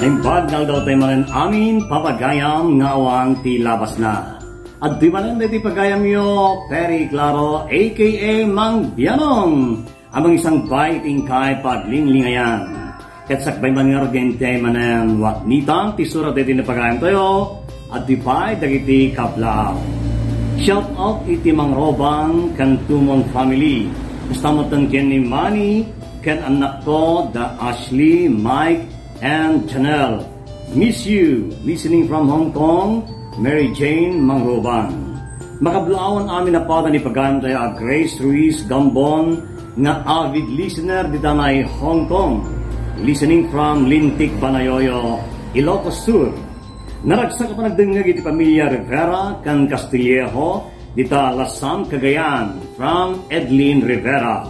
Naimbag na daw tayo manan amin papagayam nga awang ti labas na. At di manan na ti pagayam yo, Peri Claro, aka Mang Bianong, amang isang biting kay paglinglingayan. Ket sakbay man nga rogente manan waknitan ti surat na pagayam tayo, at di pa'y dagiti kablao. Shout out iti Mang Robang kan Tumong family. Kastamatan ken ni Manny, ken anak ko, da Ashley, Mike, and Chanel. Miss you, listening from Hong Kong, Mary Jane Mangroban. Makablawan amin na pada ni Pagantay a Grace Ruiz Gambon nga avid listener di Danay Hong Kong. Listening from Lintik Banayoyo, Ilocos Sur. Naragsak pa nagdengag iti pamilya Rivera kan Castillejo dita Lasam Cagayan from Edlin Rivera.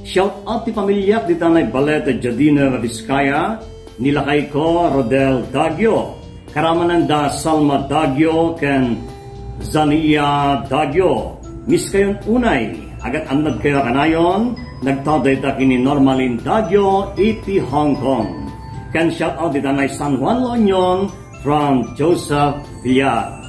Shout out ti pamilya dita na Baleta Jadina Vizcaya nilakay ko Rodel Dagyo karamanan da Salma Dagyo ken Zania Dagyo mis kayon unay. Agat anad kayo kanayon nagtaday ta kini Normalin Dagyo iti Hong Kong. Ken shout out dita na San Juan Lonyon from Joseph Villar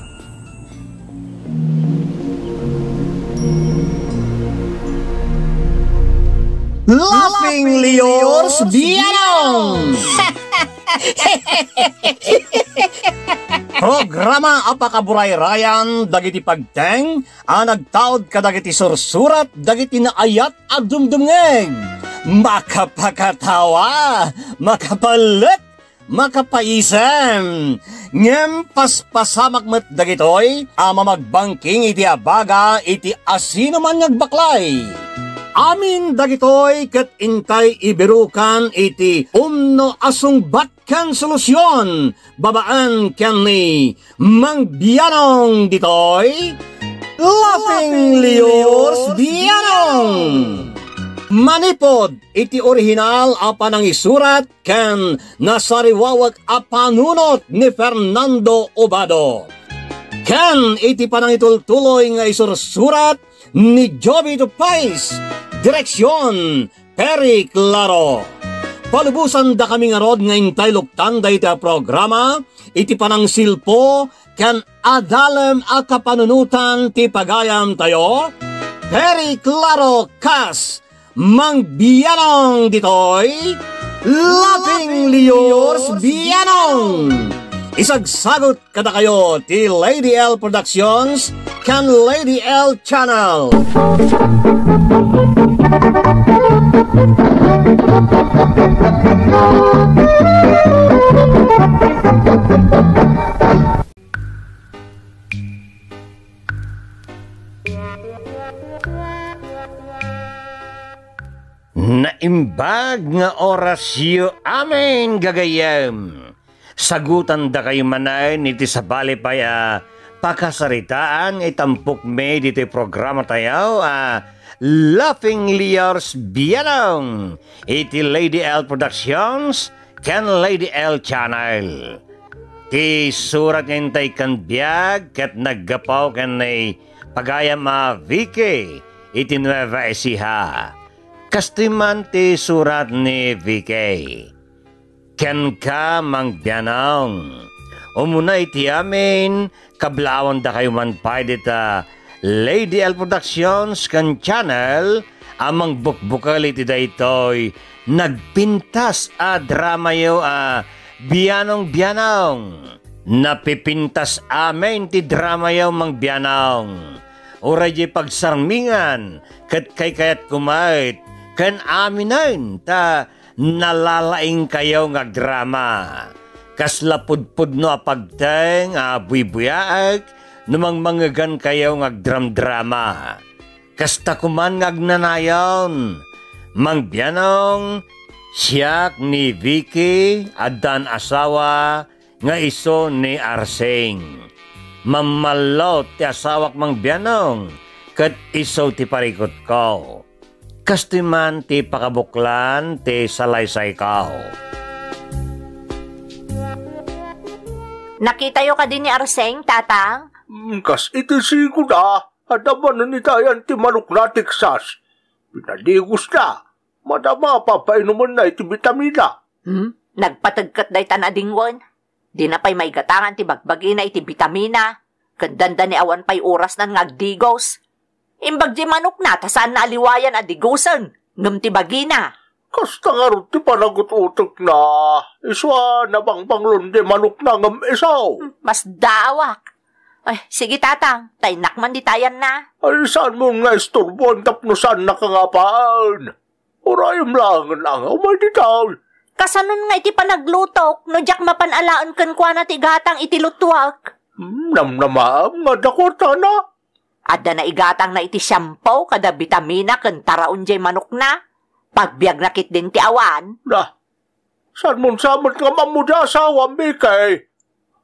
Laughing Leors Bianong! Programa apakaburay rayan dagiti pagteng a nagtaod ka dagiti sursurat dagiti naayat at dumdumngeg. Makapakatawa, makapalit, makapaisem. Ngem paspasamak met dagitoy ama magbangking iti abaga iti asino man nagbaklay. Amin dagitoy ket intay ibirukan iti umno asung batkan solusyon. Babaan ken ni Mang ditoy. Laughing Leos Bianong. Manipod iti original apa nang isurat ken nasariwawag a panunot ni Fernando Obado. Ken iti panang itultuloy nga isursurat ni Joby Tupais, direksyon Perry Claro. Palubusan da kami nga rod nga intay luktan da iti programa, iti panang silpo, kan adalem a kapanunutan ti pagayam tayo, Perry Claro Kas, Mang Bianong ditoy, Laughing Liors Bianong! Isagsagot kada kayo ti Lady L Productions kan Lady L Channel. Naimbag nga orasyo amin gagayam sagutan da kayo manay iti sabali pa ya. Pakasaritaan itampok me diti programa tayo a Laughing Liars Bianong iti Lady L Productions kan Lady L Channel. Ti surat ngintay kan biag kat naggapaw kan na pagayam a Vicky iti Nueva Ecija. Kastiman ti surat ni Vicky ken ka mangbianong. Umuna iti amin, kablawan da kayo man pa dita Lady L Productions kan channel, amang bukbukal iti da ito'y nagpintas a drama yo a bianong bianong. Napipintas amin ti drama yo mang bianong. Uray di pagsarmingan, kat kay kayat kumait, kan aminain ta nalalaing kayo nga drama. Kaslapudpud no apagteng a buibuyaag, numang mangagan kayo nga dram-drama. Kasta kuman ngagnanayon, mangbianong siyak ni Vicky adan asawa nga iso ni Arseng. Mamalot ti asawak mangbianong kat iso ti parikot ko kastiman ti pakabuklan ti salaysay kao. Nakita yo ka din ni Arseng, tatang? Kas iti sigo na, adaman na ni tayan ti manok na Texas. Pinaligos na, madama papainuman na iti vitamina. Hmm? Nagpatagkat day tanadingwan. Di na pa'y may gatangan ti bagbagi na iti vitamina. Kandanda ni awan pa'y oras nan ngagdigos. Imbag di manok na, tasaan na aliwayan a digusan. Ngam ti bagina. Kasta nga rin ti panagot-utok na. Iswa na bang panglon di manok na ngam isaw. Mas dawak. Ay, sige tatang, tay nakman di tayan na. Ay, saan mo nga isturbon tapno saan nakangapaan? Urayom lang ang umay di taon. Kasanon nga iti panaglutok, no jak mapanalaan kan kwa na ti gatang iti lutwak. Hmm, namnamaam nga dakwata na. Adda na igatang na iti shampoo kada vitamina kan taraon jay manok na. Pagbiag nakit din ti awan. Na, saan mo samot nga mamuda asawa, Mikay?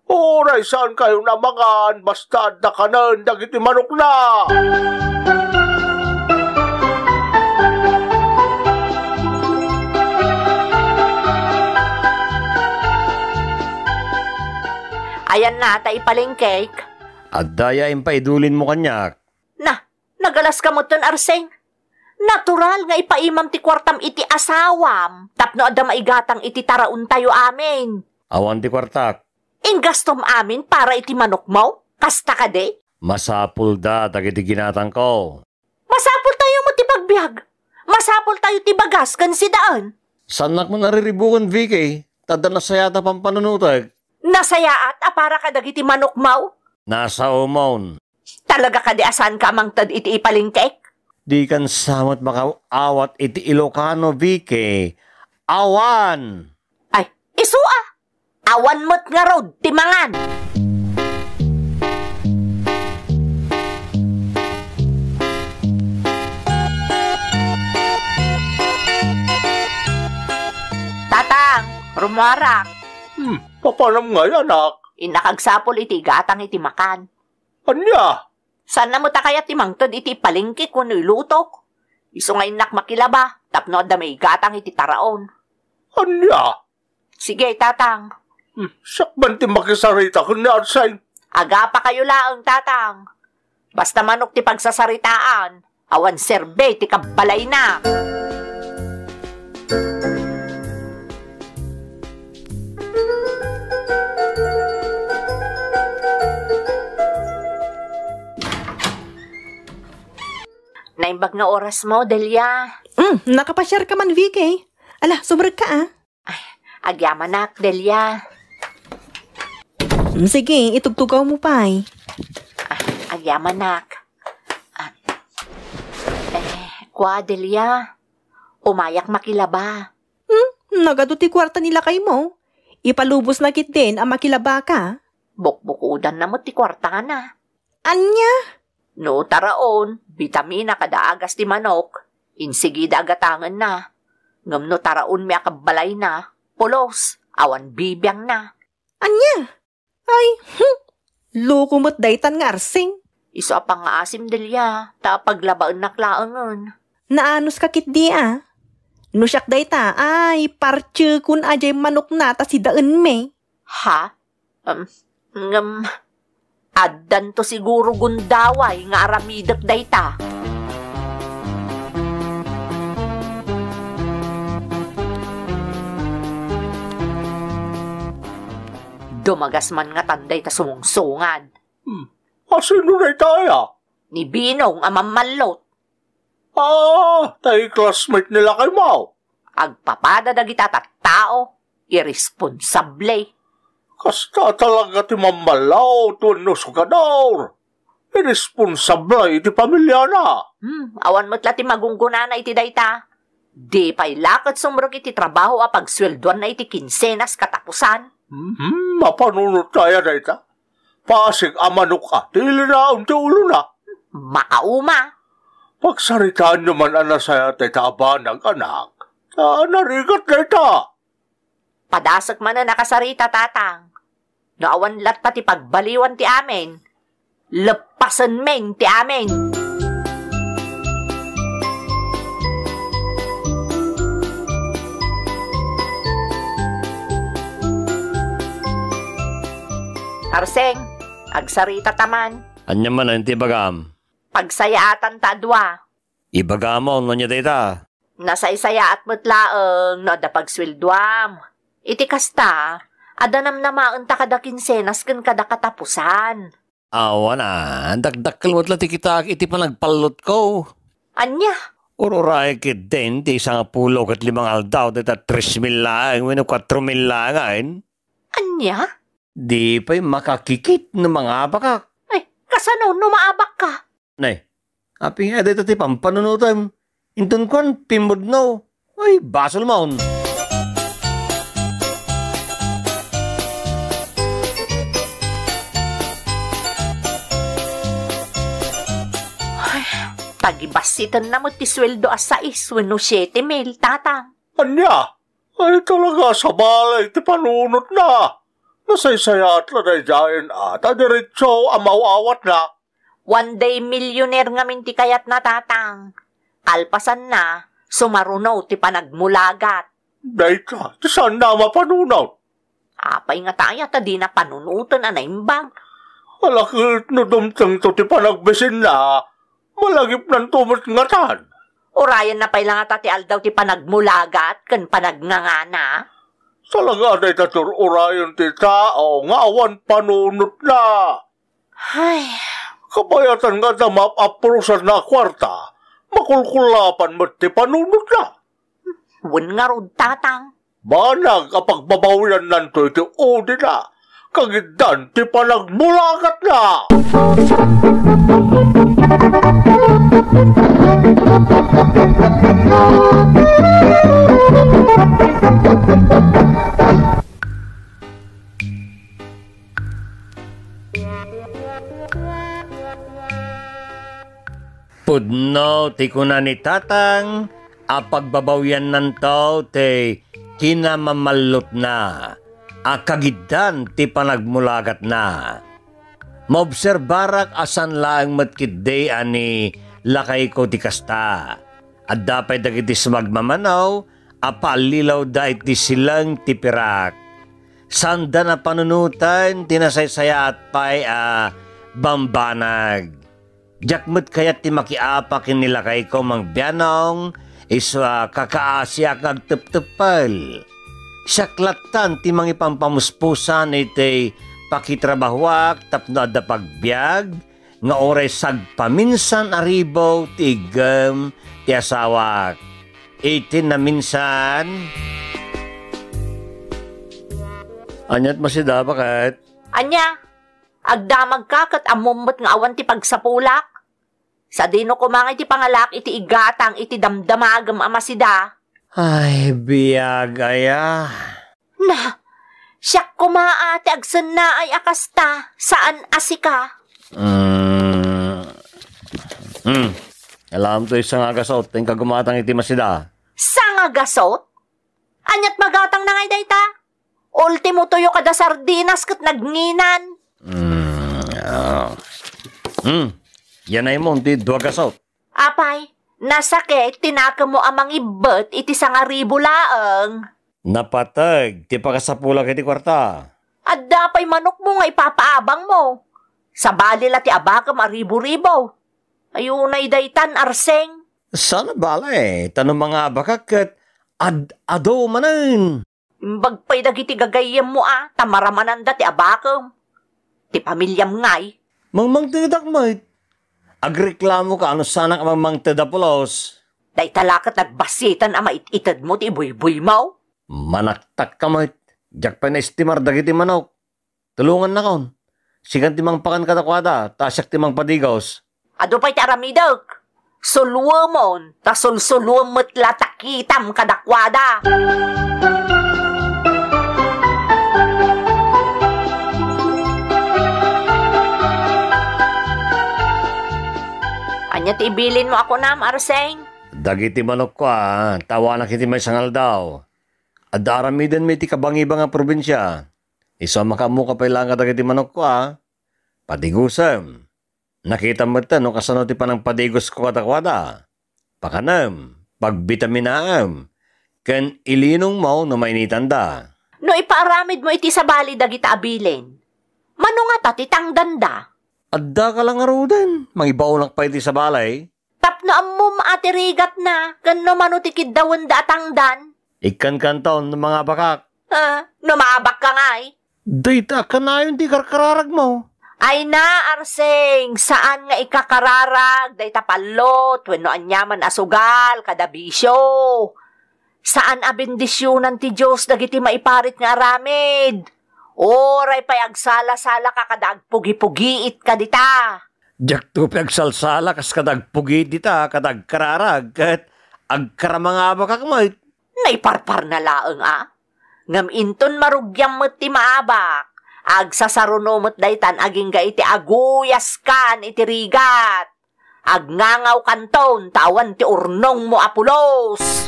Oray, saan kayo namangan? Basta da kanan, dagiti manok na. Ayan na, tay palengkek. At daya impaidulin mo kanyak. Na, nagalas ka mo ton arseng. Natural nga ipaimam ti kwartam iti asawam. Tapno adda maigatang iti taraon tayo amin. Awan ti kwartak. Ingastom amin para iti manok mo? Kasta ka de? Masapul da dagiti ginatang ko. Masapol tayo mo ti pagbiag. Masapol tayo ti bagas kan si daan. Sanak mo nariribukan, Vicky. Tada na sayata pang panunutag. Nasayaat a para ka dagiti manok mo? Nasa umon. Talaga ka di asan ka mang tad iti ipalingkek? Di kan samot makaawat iti Ilocano, Vicky. Awan! Ay, isua! Awan mo't nga road, timangan! Tatang, rumarak. Hmm, papanam nga yan, anak. Inakagsapol iti gatang iti makan. Anya? San na mo ta kaya timangtod iti palingki kuno ilutok? Iso nga inak makilaba, tapno da may gatang iti taraon. Anya? Sige, tatang. Hmm, sakban ti makisarita ko ni Arsay. Aga pa kayo laang, tatang. Basta manok ti pagsasaritaan, awan serbe ti kabalay na. Naimbag na oras mo, Delia. Mm, nakapasyar ka man, Vicky. Ala, sobrang ka ah. Agyamanak, Delia. Sige, itugtugaw mo pa eh. Agyamanak. Ah, eh, kwa, Delia. Umayak makilaba. Nagaduti kwarta nila kay mo. Ipalubos na kit din ang makilaba ka. Bukbukudan na mo ti kwartana. Anya? No taraon, vitamina kada agas ti manok. Insigida agatangan na. Ngam no taraon mi akabalay na. Pulos, awan bibiyang na. Anya? Ay, hm. Loko mo't daytan nga arsing. Iso apang nga asim delya, ta paglabaan naklaangan. Naanos ka kit di ah. No siyak dayta, ay, parche kun ajay manok na ta si daan me. Ha? Um, ngam, addan to siguro gundaway nga aramidak dayta. Dumagas man nga tanday ta sumungsungan. Asino na tayo? Ni Binong amamalot. Ah, tayo classmate nila kay Mau. Agpapada dagita ta tao. Irresponsable. Kasta talaga ti mamalaw, tuno sugador. Irresponsable iti pamilya na. Hmm, awan mo't lati magungguna na iti dayta. Di pa'y lakad sumrog iti trabaho a pagsweldoan na iti kinsenas katapusan. Hmm, mapanunod tayo na ita. Pasig amanok ka, tili na ang ti ulo na. Maauma. Pagsaritaan naman ana saya tayo taaban ng anak. Ah, narigat na ita. Padasak man na nakasarita tatang. Naawan lat pati pagbaliwan ti amin. Lepasan men ti amin. Arseng, agsarita taman. Anya man ang tibagam. Pagsayaatan ta dua. Ibagamo, no niya data. Nasaysaya at mutlaang no da pagswilduam. Iti kasta, adanam na maunta kada kinsenas kan kada katapusan. Awa na, dagdakkel mo tla ti kita iti panagpalot ko. Anya, Ururay kit din, ti isang pulo kat limang aldaw, dita 3 mil lang, wino 4 mil lang, ayn. anya? Di pa'y makakikit ng mga bakak. Ay, kasano numaabak ka? Nay, api nga dito ti pampanunutan. Intun kon, pimod no. Ay, basol maun. Tagibasitan na mo ti sweldo as sais, wano 7 mil, tatang. Anya, ay talaga sa balay ti panunot na. Nasaysayat la na dyan at diretso amawawat na. One day millionaire nga min ti kayat na tatang. Kalpasan na, sumarunaw ti panagmulagat. Dayta, ti saan na mapanunaw? Apay nga tayo, ta di na panunutan na naimbag. Alakit no dumtang to ti panagbesin na. Malagip ng tumot ngatan. Urayan na pay lang ata ti aldaw ti panagmulagat, kan panagnangana. Salaga day tatur urayon ti tao nga awan panunot na. Ay, Kabayatan nga na mapaprosan na kwarta. Makulkulapan mo ti panunot na. wun nga rod tatang. Banag kapag babawian nanto iti udi na. Kagidan ti panagmulagat na. Pudno, ti kuna ni tatang, a pagbabawyan ng tao, ti kinamamalot na, a kagidan ti panagmulagat na. Maobserbarak asan laang matkidday ani lakay ko ti kasta. At dapat dagiti sumagmamanaw, a palilaw da iti silang tipirak. Sanda na panunutan, tinasaysaya at pay a bambanag. Jakmet kayat ti makiapak nila kay ko mang biyanong, iswa kakaasya kag. Saklatan ti mga ipampamuspusan iti pakitrabahuak tapno adda pagbiag, nga oray sagpaminsan aribo ti igem ti asawak. Iti na minsan... Anyat mo si bakit? Anya, agdamag ka kat amumot nga awan ti pagsapulak. Sa dino ko mga iti pangalak iti igatang iti damdamagam amasida. Ay, biyag aya. Na, siyak kumaate agsan na ay akasta. Saan asika? Mm. Hmm. Alam to isang agasot, ting kagumatang iti masida. Sanga gasot? Anyat magatang na ngay dayta? Ultimo tuyo kada sardinas kat nagnginan. Hmm. ah. Hmm. Yan ay mo, ti dua gasot. Apay, nasakit, tinaka mo amang ibet iti sangaribo laeng. Napatag, ti pakasapula kiti kwarta. At dapay manok mo nga ipapaabang mo. Sa balil at abakam aribo-ribo. Ayunay daytan arseng. Sana bala eh, tanong mga bakakit, ad ado manan. Imbag pa'y dagiti gagayem mo ah, tamaramanan da ti abakam. Ti pamilyam ngay. Mangmang tinidak mo it. Agreklamo ka, ano sana ka mangmang tadapulos. Day talakat nagbasitan ama it-itad mo ti buy-buy mo. Manaktak ka mo it. Diyak pa na estimar dagiti manok. Tulungan na kaon. Sigan timang pakan katakwada, tasyak timang padigos. Ado pa'y ti aramidok. Sulwamon, ta sulsulwam mo't latakitam Anya ti ibilin mo ako nam, Arseng? Dagiti manok ko ah, tawa na kiti may sangal daw. At daramidan may ti kabangiba nga probinsya. Iso makamu ka pa ilang dagiti manok ko ah. Padigusam. Nakita mo ito no kasano ti panang padigos ko katakwada. Pakanam, pagbitaminaam. Ken ilinong mo no may nitanda. No ipaaramid mo iti sa bali dagita abilin. Mano nga ta titangdanda? Adda ka lang arudan. Mangibaw pa iti sa balay. Tapno ammo maatirigat na, kan no mano ti kiddawan da atangdan. Ikan kantaon ng mga bakak. Ah, numabak ka nga eh. Data ka na yung di karkararag mo. Ay na, Arseng, saan nga ikakararag, day tapalot, wenno anyaman asugal, kada bisyo. Saan a bendisyonan ti Diyos dagiti maiparit nga aramid? Oray pay agsala-sala ka kada agpugi-pugiit ka dita. Diyak to salsala kas kadag pugi dita, kadag kararag, kat agkaramanga ka kamay. Naiparpar na laeng ah. Ngam inton marugyam met ti maabak. Ag sasarunomot daytan aging ga iti aguyas kan iti rigat. Ag ngangaw kanton tawan ti urnong mo apulos.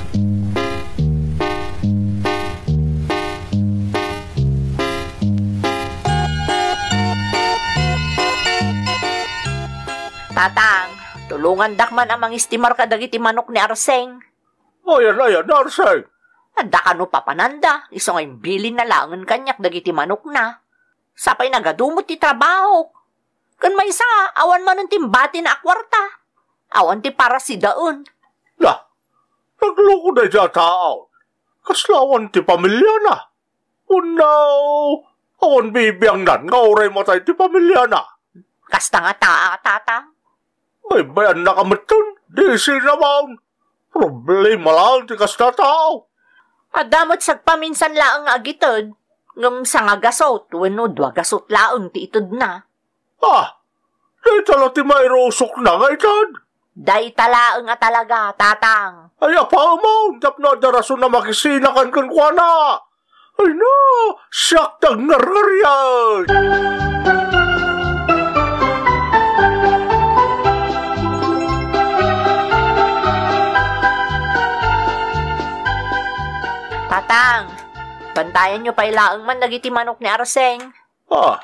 Tulungan dakman ang mangistimar ka dagiti manok ni Arseng. Ayan, ayan, Arseng. Anda ka no papananda, iso ngay bilin na langan kanyak dagiti manok na. Sapay nagadumot ti trabaho. Kan may isa, awan man ng timbati na akwarta. Awan ti para si daon. Na, nagloko na dyan tao. Kaslawan ti pamilya na. Unaw, awan bibiyang nan, nga oray matay ti pamilya na. Kasta nga taa, tatang. May bayan na kamatun, di sinamaon. Problema lang ti kasta tao. Adamot sagpaminsan laang nga agitod. Ngam sa nga gasot, wenno dwa gasot laang ti itod na. Ah, di tala ti mairusok na nga itad. Day talaang nga talaga, tatang. Ay, apa mo, tapno daraso na makisinakan kan kwa na. Ay na, siyak tag ngargaryan. Tatang, bantayan nyo pa ilaang man nagiti manok ni Arseng. Ah,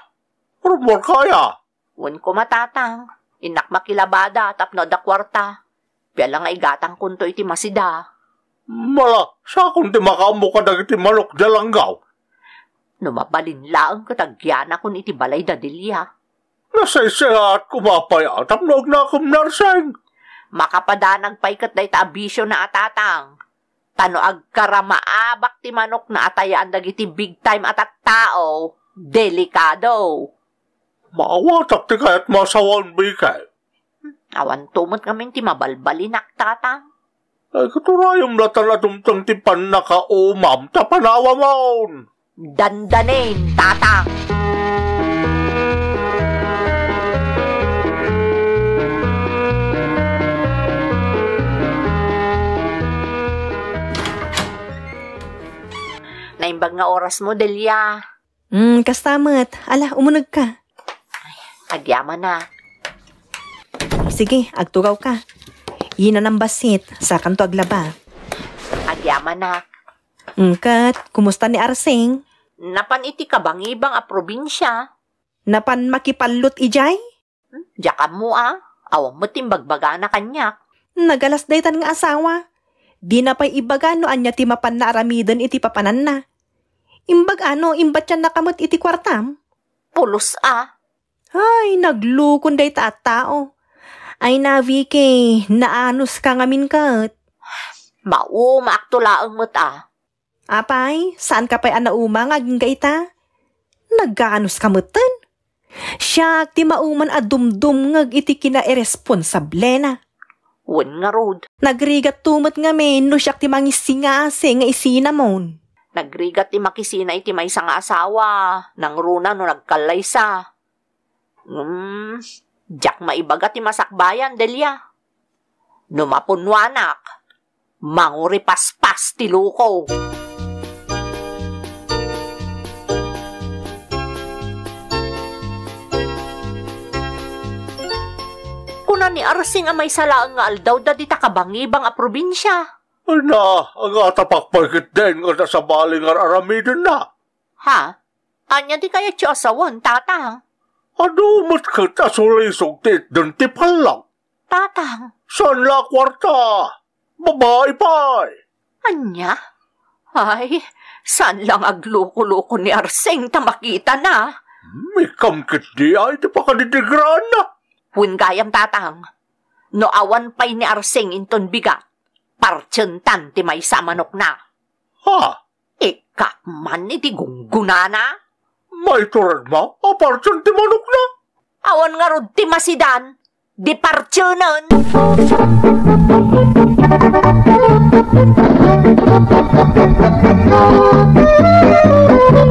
rumor kaya. Wan ko matatang. Inak makilabada tapno da kwarta. Piala nga igatang kunto iti masida. Mala, sa akong di makamu ka dagiti manok dalanggaw. Numabalin laang katagyana kun iti balay da dilya. Nasaysaya at kumapay at apnog na akong narseng. Makapadanag pay kat day abisyo na atatang. Tano agkaramaabak ti manok na atayaan dagiti big time atat tao. Delikado. Maawatak ti kaya't masawan bikay. Awan tumot ngamin ti mabalbalinak tatang. Ay katurayom latan at umtang ti pan nakaumam tapanawa maun. Dandanin, tatang. Naimbag nga oras mo, Delia. Hmm, kastamat. Ala, umunag ka. Agyaman na. Sige, agtugaw ka. Yina ng basit sa kanto aglaba. Agyaman na. Kat, kumusta ni Arseng? Napan iti kabangibang a probinsya. Napan makipalot ijay? Diyakan mo ah. Awang mo timbagbaga na kanyak. Nagalas daytan nga asawa. Di na pa'y ibaga no anya ti mapan na aramidan iti papanan na. Imbag ano, imbat yan nakamot iti kwartam. Pulos ah. Ay, naglukon day tao. Ay na, Vicky, naanos ka ngamin kat. Mao, maaktulaang mo't ah. Apay, saan ka pa'y anauma nga aging gaita? Nagkaanos ka mutan? Siya, ti mauman a dumdum ngag iti kina irresponsable na. Wen nga rod. Nagrigat tumot nga men, no siya ti mangisingase nga isinamon. Nagrigat ti makisina iti may nga asawa. Nang runa no nagkalay sa. Hmm, Jack maibaga ti masakbayan, Delia. Numapunwanak. Manguri paspas ti luko. Kuna ni Arsing ang may salaang nga aldaw da di takabangibang a probinsya. Na, ang atapakpagkit din nga nasa baling nga aramidin na. Ha? Anya di kaya tiyo asawon, tatang? Ano mat kita sulisog tit dun ti palang. Tatang, San la kwarta? Babae pa. anya? Ay, saan lang agluko-luko ni Arseng ta makita na? May kamkit di ay di pa kadidigran na. Hun gayam tatang. No awan pay ni Arseng inton biga. Partyentan ti may sa manok na. Ha? Ik, Kapman iti gunggunana. May turad ma, apartyan ti manok na. Awan nga rod ti masidan. Departunan. Apa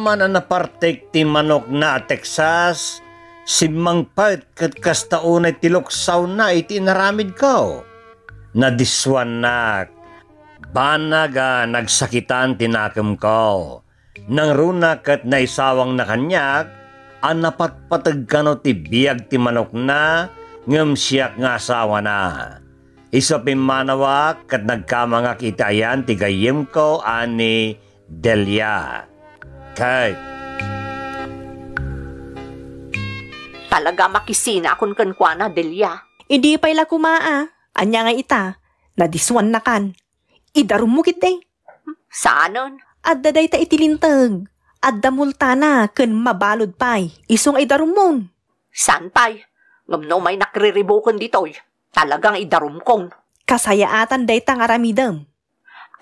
man ang napartek ti manok na Texas, simangpait kat kastaunay tiloksaw na iti naramid ko. Nadiswan nak, banaga nagsakitan tinakam ko. Nang runa kat naisawang na kanyak, ang napatpatag kano ti biyag ti manok na, ngam siyak nga asawa na. Isa pimanawak kat nagkamangak itayan ti gayem ko ani Delia. Kay, Talaga makisina akon kankwana, Delia. Idi pa'y la kumaa. Anya nga ita. Nadiswan na kan. Idarum mo day. Saanon? Adda day ta itilintag. Adda multana ken mabalod pay. Isong ay darumon. San pay? Ngamno may nakriribukon ditoy. Talagang idarum kong. Kasayaatan day ta nga ramidam.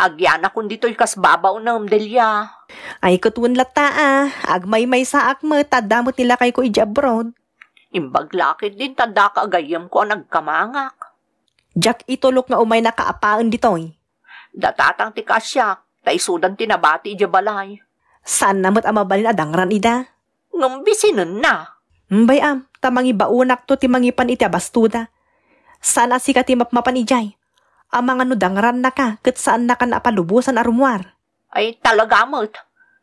Agyan akon ditoy kas babaw nam, Delia. Ay kutun lata ah. Agmay may sa akma tadamot nila kay ko ija abroad. Imbag lakit din tanda ka agayam ko ang nagkamangak. Jack itulok nga umay nakaapaan ditoy. Datatang ti kasyak, taisudan tinabati ija balay. Saan namot ang mabalin adangran ida? Ngambisinan na. Mbay am, tamangi baunak to timangipan iti abastuda. Sana si katimap mapan ijay. Ang mga nudangran na ka, kat saan na ka napalubusan arumwar. Ay talaga mo't.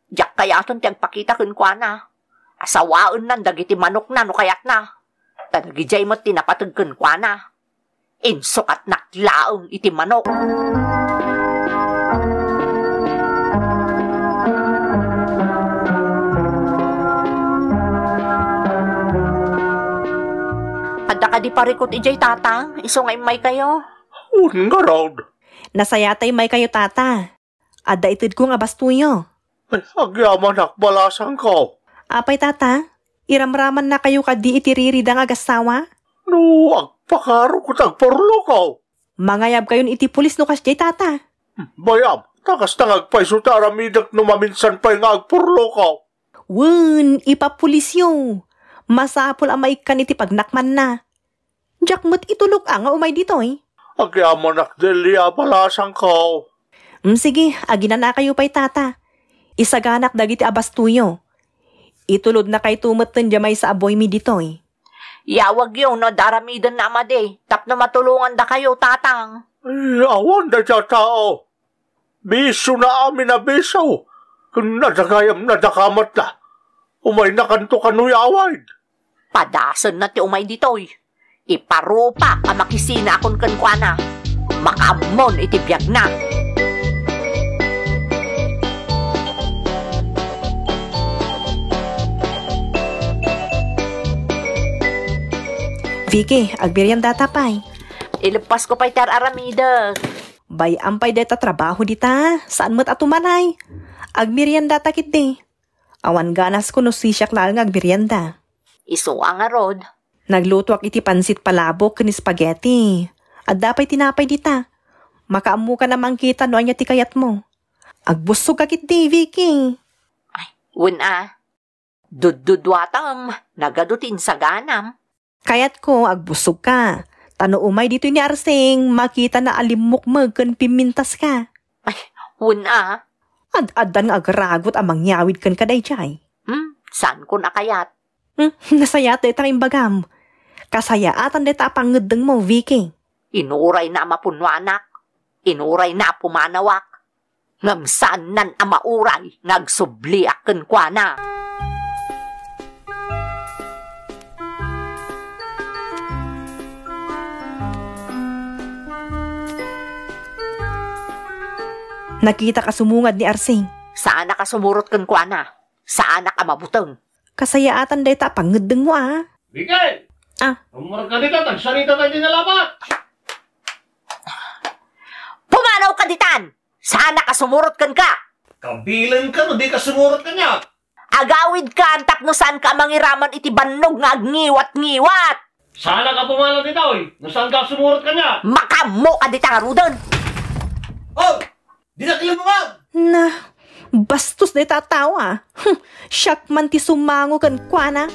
Diyak kaya aton ti agpakita kun kwa na. Asawaon nan dagiti manok na no kayat na. Tadagijay mo't tinapatag kun kwa na. Insukat naklaong iti manok. Adda di parikot ijay tatang, iso nga imay kayo. Un nga raw. Nasayatay may kayo tata. Adda itid ko nga bastuyo. Ay, agyaman akbalasan ko. Apay tata, iramraman na kayo kadi itiririda nga gasawa? No, agpakaro ko tagporlo ko. Mangayab kayon iti pulis no kasjay tata. Bayam, takas tangagpaiso ta aramidak no maminsan pa nga agporlo ko. Wun, ipapulisyo. Masapol ang maikan iti pagnakman na. Jakmut itulok ang nga umay ditoy. Agyaman akdelia balasan ko. Mm, sige, aginan na kayo pa'y tata. Isaganak dagiti abastuyo. Itulod na kay tumatan jamay sa aboy mi ditoy. Yawag yun no daramidan na amade. Tap na matulungan da kayo tatang. Ay, awan da siya tao. Biso na amin na biso. Kung nadagayam nadakamat na. Umay na kanto kanuyawaid. Padasan na ti umay ditoy. Iparupa ang makisina akon kankwana. Makamon iti biyag na. Vicky, agbiryan data pa'y. Ilipas ko pa'y tar aramida. Bay ampay deta trabaho dita. Saan mo't atumanay? Agmerienda takit di. Awan ganas ko no sisyak lang agmerienda. Iso ang arod. Nagluto ak iti pansit palabok kani spaghetti. At dapay tinapay dita. Makaamu ka namang kita no anya ti kayat mo. Agbusog kakit di, Vicky. Wun a. Dududwatam. Nagadutin sa ganam. Kayat ko, agbusog ka. Tano umay dito ni Arseng, makita na alimukmag kan pimintas ka. Wun a. Ad-adan nga agragot ang mangyawid kan kaday jay. Hmm? Saan ko nakayat? Hmm, nasaya te tang imbagam. Kasayaatan deta pangedeng mo, Vicky. Inuray na mapunwanak. Inuray na pumanawak. Ngamsan nan amauray. Nagsubli akin kwa na. Nakita ka sumungad ni Arseng. Saan ka sumurot kan kwa na? Saan ka mabuteng? Kasayaatan deta pangedeng mo ah. Miguel! Ah. Umar ka dito, tagsarita tayo dinalabat! Pumanaw ka ditan! Sana ka sumurot kan ka! Kabilan ka no, di ka sumurot ka niya! Agawid ka, antak no saan ka mangiraman iti bannog nga ngiwat-ngiwat. Sana ka pumalo dito, oy. Nasaan ka sumurot ka niya? Makamo ka di nga rudon. Oh! Di na kayo mga! Na, bastos na tatawa. Hm, Siyak man ti sumango kan kwa na.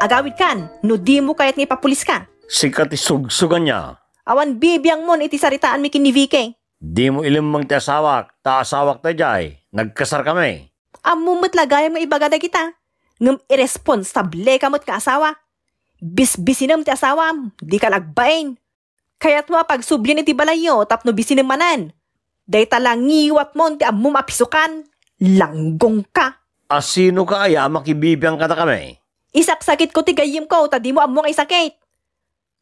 Agawid kan, no di mo kayat nga ipapulis ka. Sikat isugsugan niya. Awan bibiyang mon iti saritaan mi kini Vicky. Di mo ilimang ti asawak, ta asawak ta jay. Nagkasar kami. Amumot lagay mo ibagada kita. Ngam irresponsable ka mo't kaasawa. Bisbisinam ti asawam, di ka lagbain. Kaya't mo pagsublin iti balayo tapno bisinam manan. Day talang ngiwat mo ti amum apisukan. Langgong ka. Asino ka aya makibibiyang kata kami? Isak-sakit ko ti gayim ko, ta di mo among ay sakit.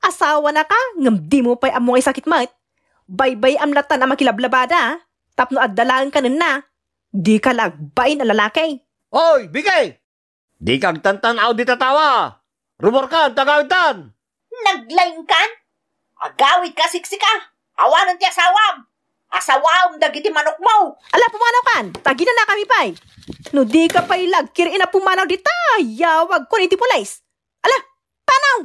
Asawa na ka, ngam di mo pa'y among ay sakit mat. Baybay amlatan ang makilablabada, tapno addalaan ka nun na. Di ka lagbain ang lalaki. Oy, bigay! Di kag tantanaw di tatawa. Rumor ka, tagawitan. Naglaing kan? Agawid ka siksika. Awanan ti asawam. Asawam dagiti manok mo. Ala, pumanaw kan, tagi na na kami pa'y. No di ka pa'y lagkirin na pumanaw di yawag ko ni ti pulais. Ala, tanaw!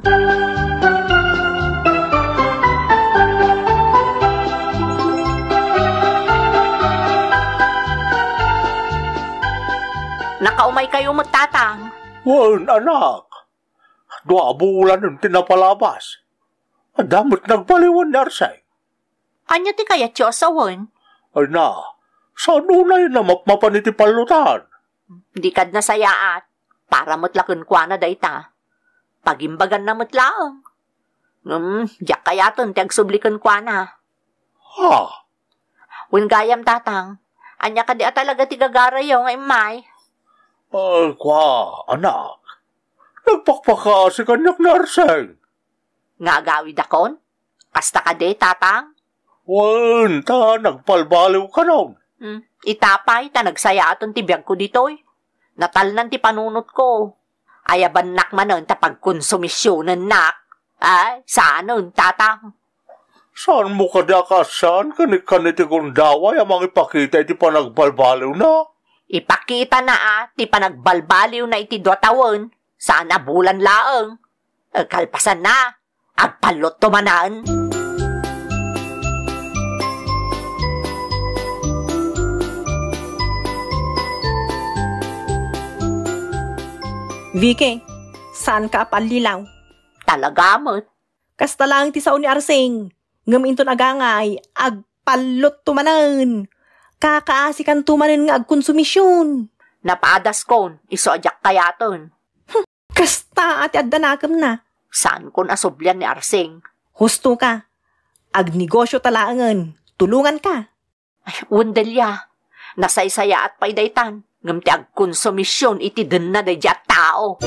Nakaumay kayo mo tatang. Wan, anak. Dua bulan yung tinapalabas. Adamot nagbaliwan ni Arsay. Anya ti kaya tiyosawan? Ay na, sa nunay na mapmapan iti palutan. Di kad na sayaat. Para mo't lakon kwa na dayta. Pagimbagan na mo't lang. Um, diyak kayaton ti agsublikan kwa na. Ha? Wen gayam tatang. Anya ka di talaga ti gagarayo nga imay. Ay, kwa, anak. Nagpakpaka si kanyak na Arsay. Nga agawid akon? Kasta ka di tatang? Wan, ta, nagpalbaliw ka nun. Hmm, itapay ta nagsaya aton ti biyag ko ditoy. Natalnan ti panunot ko. Ayaban nak manon ta pagkonsumisyonan nak. Ay, saanon tatang? Saan mo kadakasan kanik-kaniti kong daway amang ipakita iti panagbalbaliw na? Ipakita na ah, ti panagbalbaliw na iti dotawon. Sana bulan laeng. Eh, kalpasan na. Agpalot tumanan. Vicky, saan ka palilaw? Talaga mo't. Kasta lang ti sao ni Arseng. Ngam inton agangay, agpalot tumanan. Kakaasikan tumanan nga agkonsumisyon. Napadas kon, iso ajak kayaton. Kasta ati addanakam na. Saan kon asoblyan ni Arseng? Husto ka. Agnegosyo talaangan. Tulungan ka. Ay, undelya. Nasaysaya at paydaytan. Ngam ti agkonsumisyon iti den na day at tao.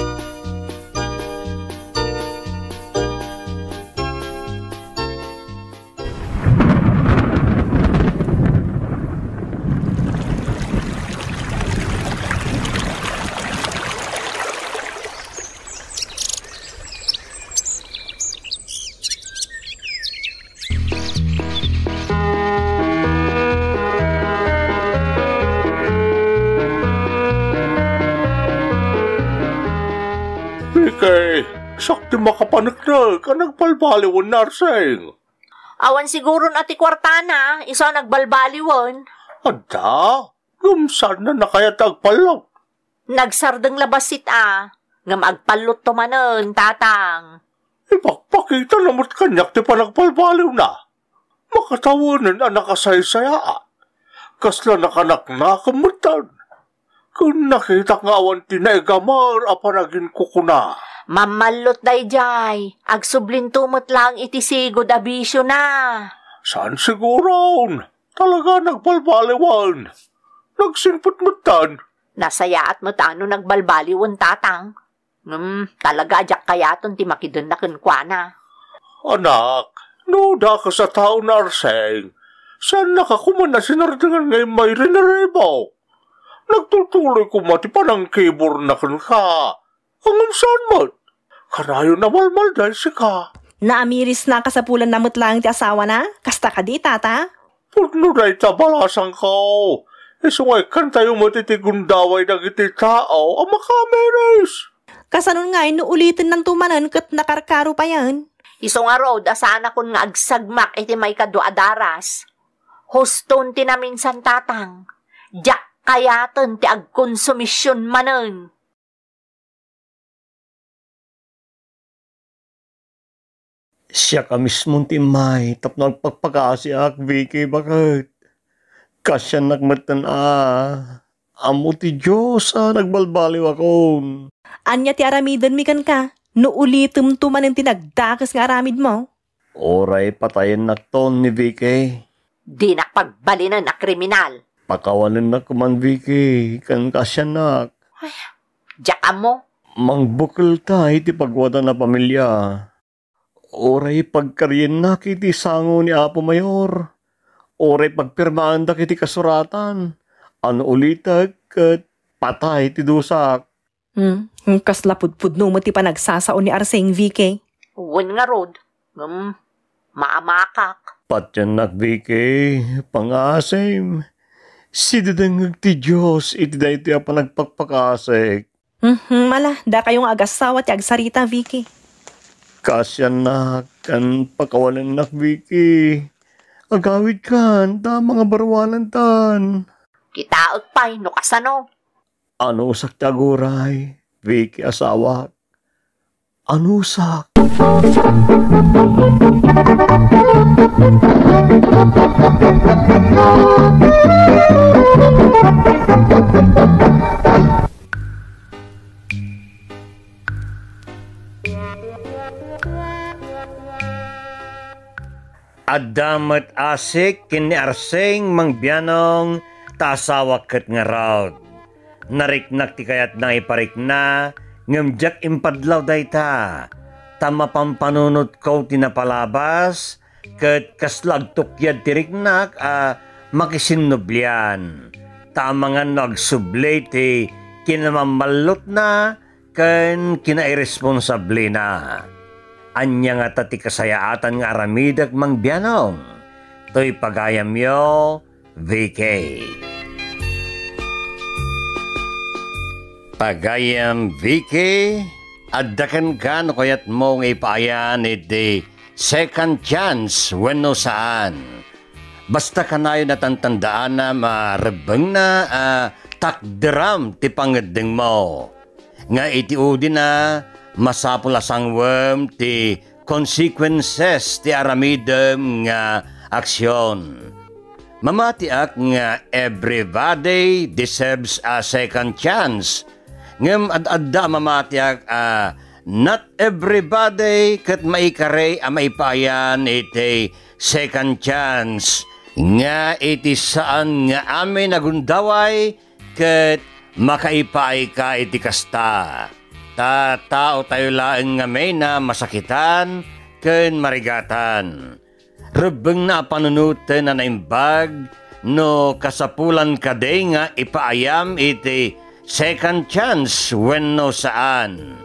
Sakti makapanagdag ka nagbalbaliw ang narseng. Awan siguro na ti kwartana, iso nagbalbaliwon. Ada, gumsan na nakaya tagpalok. Nagsardeng labasit ah. Ngam agpalot tumanon, tatang. Ipagpakita namot kanyak ti panagbalbaliw na. Makatawanan ang nakasaysaya. Kasla nakanak na kamutan. Kung nakita nga awan tinaigamar apanagin ko kuna. Mamalot day jay. Agsublin tumot lang iti sigod abisyo na. Saan siguron? Talaga nagbalbaliwan. Nagsinput-mutan. Nasaya at matano nagbalbaliwon, tatang. Hmm, talaga ajak kayaton ti makidun na kunkwana. Anak, nuda ka sa tao na arseng. Saan nakakuman na sinardangan ngay may rinarebo? Nagtutuloy ko mati pa ng kibor na kan ka. Ang saan mo? Karayo na malmal dahil si ka. Naamiris na kasapulan namot lang ti asawa na? Kasta ka di, tata? Pudno na itabalasang ko. Isungay kan tayo matitigundaway ng iti tao ang makamiris. Kasanon nga no ulitin ng tumanan kat nakarkaro pa yan. Iso nga road, asana kun nga agsagmak iti may kaduadaras. Hoston ti na minsan tatang. Diyak kayaton ti agkonsumisyon manen. Siya ka mismo timay, tapno nagpagpakasi ak, Vicky, bakit? Kasya nagmatan ah. Amo ti Diyos ah, nagbalbaliw akon. Anya ti aramidon mi kan ka. No ulitum tumanan tinagdakas nga aramid mo. Oray patayin nakton ni Vicky. Di nakpagbalinan na kriminal. Pakawalan na kuman, Vicky. Kan kasya nak. Diyak mo. Mangbukal ta, iti pagwada na pamilya. Oray pagkaryen na kiti sango ni Apo Mayor. Oray pagpirmaan da kiti kasuratan. Ano ulitag kat patay ti dusak. Hmm, kasla pudpudno mo ti panagsasao ni Arseng VK. Uwan nga road. Um, maamakak. Patyan nak, Vicky. Pangasim. Si dadangag ti Diyos, iti da iti apa nagpagpakasik. Hmm, mala, da kayong agasawa ti agsarita, Vicky. Kasyan na, kan pakawalan nak, Vicky. Agawid kan, ta mga barwalan tan. Kitaot pa'y no kasano. Ano sak taguray, Vicky asawa. Ano sak? Adamat asik kini arseng mangbianong tasawa ket nga raud. Nariknak ti kayat na iparik na ngamjak impadlaw dayta. Tama pampanunot ko tinapalabas ket kaslag tukyad tiriknak a makisinublian. Tama nga nagsublay ti kinamamalot na ken kinairesponsable na. Anya nga tati kasayaatan nga aramidag mang biyanong. To'y pagayam yo, VK. Pagayam VK, addakan ka no kayat mo nga ipaayan iti second chance when no saan. Basta ka na yun natantandaan na marabang na uh, takderam ti pangadeng mo. Nga iti udi na masapulas ang worm ti consequences ti aramidem nga aksyon. Mamatiak nga everybody deserves a second chance. Ngem ad-adda mamatiak a not everybody kat maikare a maipayan iti second chance. Nga iti saan nga amin nagundaway kat makaipay ka iti kasta. Ta tao tayo laeng nga may na masakitan ken marigatan. Rebeng na panunutan na naimbag no kasapulan kaday nga ipaayam iti second chance when no saan.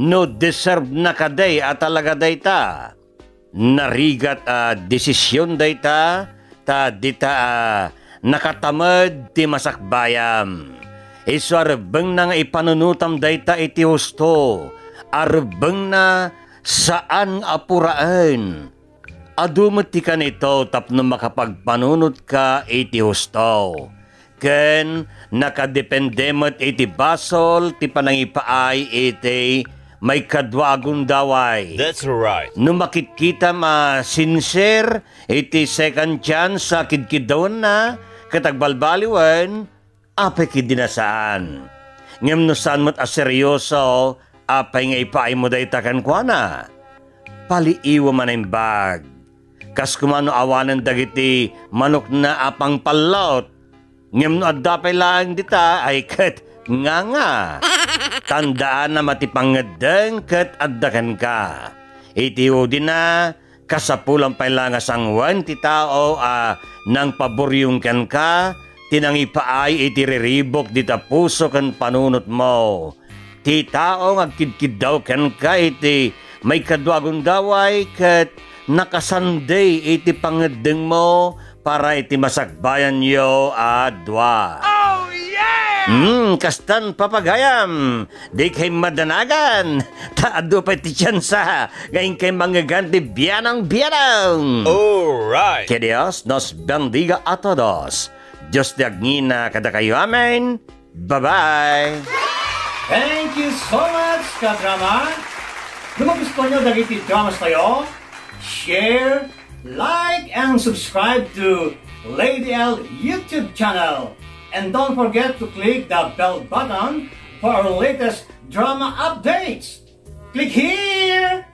No deserve na kaday at talaga dayta. Narigat a uh, desisyon dayta ta dita uh, nakatamad ti masakbayam. Isu arbeng na nga ipanunutam dayta iti husto. Arbeng na saan apuraan. Adumot ti kanito tapno makapagpanunot ka iti husto. Ken nakadependemot iti basol ti panangipaay iti may kadwagon daway. That's right. No makikita ma sincere iti second chance sa kidkidon na katagbalbaliwan apay kidinasaan. Ngem no saan mo't aseryoso, apay nga ipaay mo day takan kwa na. Paliiwa man ang bag. Kas kumano awanan dagiti manok na apang palot. Ngem no adapay lang dita ay kat nga nga. Tandaan na matipangadeng kat addakan ka. Itiyo din na kasapulang pailangas ang wan ti tao a nang paboryong kan ka tinangipaay itiriribok dita puso kan panunot mo. Ti tao nga kidkid daw kan ka iti may kadwagon daway kat nakasanday iti pangedeng mo para iti masakbayan yo adwa. Oh, yeah! Hmm, kastan papagayam. Di kay madanagan. Taado pa iti tiyansa. Ngayon kay mangaganti biyanang biyanang. Alright! Que Dios nos bendiga a todos. Diyos diagngina kada kayo amen. Bye-bye! Thank you so much, kadrama! Kung magustuhan nyo dagiti dramas tayo, share, like, and subscribe to Lady L YouTube channel. And don't forget to click the bell button for our latest drama updates. Click here!